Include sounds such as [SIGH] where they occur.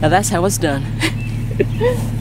Now that's how it's done. [LAUGHS]